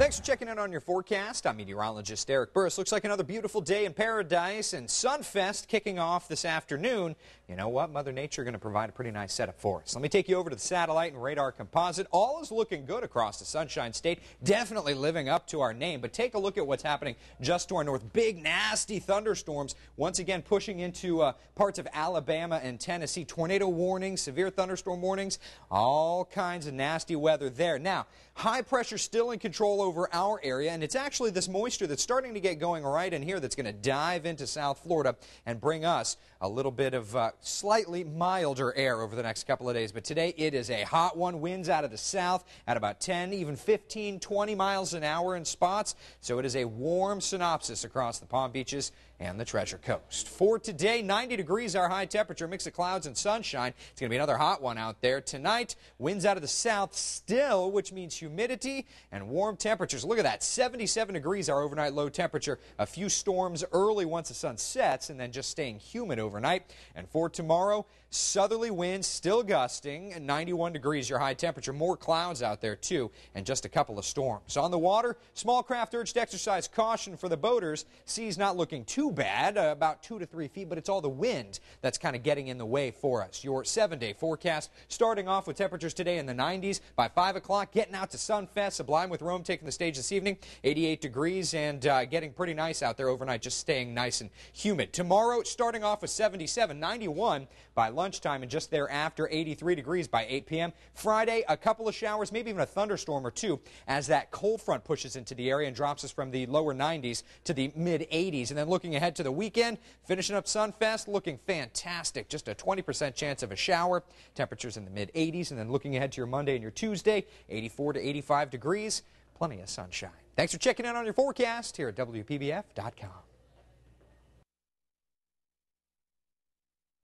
Thanks for checking in on your forecast. I'm meteorologist Eric Burris. Looks like another beautiful day in paradise and Sunfest kicking off this afternoon. You know what? Mother Nature going to provide a pretty nice setup for us. Let me take you over to the satellite and radar composite. All is looking good across the Sunshine State. Definitely living up to our name. But take a look at what's happening just to our north. Big, nasty thunderstorms once again pushing into uh, parts of Alabama and Tennessee. Tornado warnings, severe thunderstorm warnings, all kinds of nasty weather there. Now, high pressure still in control over our area, and it's actually this moisture that's starting to get going right in here that's going to dive into South Florida and bring us a little bit of uh, slightly milder air over the next couple of days. But today it is a hot one. Winds out of the south at about 10, even 15, 20 miles an hour in spots. So it is a warm synopsis across the Palm Beaches and the Treasure Coast. For today, 90 degrees our high temperature, mix of clouds and sunshine. It's going to be another hot one out there. Tonight, winds out of the south still, which means humidity and warm temperatures. Look at that, 77 degrees our overnight low temperature. A few storms early once the sun sets and then just staying humid overnight. And for tomorrow, southerly winds still gusting, 91 degrees your high temperature. More clouds out there too, and just a couple of storms. On the water, small craft urged to exercise caution for the boaters. Seas not looking too bad, uh, about two to three feet, but it's all the wind that's kind of getting in the way for us. Your seven day forecast starting off with temperatures today in the 90s by 5 o'clock, getting out to Sunfest, Sublime with Rome taking the stage this evening, 88 degrees and uh, getting pretty nice out there overnight, just staying nice and humid. Tomorrow, starting off with 77, 91 by lunchtime, and just thereafter, 83 degrees by 8 p.m. Friday, a couple of showers, maybe even a thunderstorm or two as that cold front pushes into the area and drops us from the lower 90s to the mid 80s. And then looking ahead to the weekend. Finishing up Sunfest, looking fantastic. Just a 20% chance of a shower. Temperatures in the mid 80s. And then looking ahead to your Monday and your Tuesday, 84 to 85 degrees. Plenty of sunshine. Thanks for checking in on your forecast here at WPBF.com.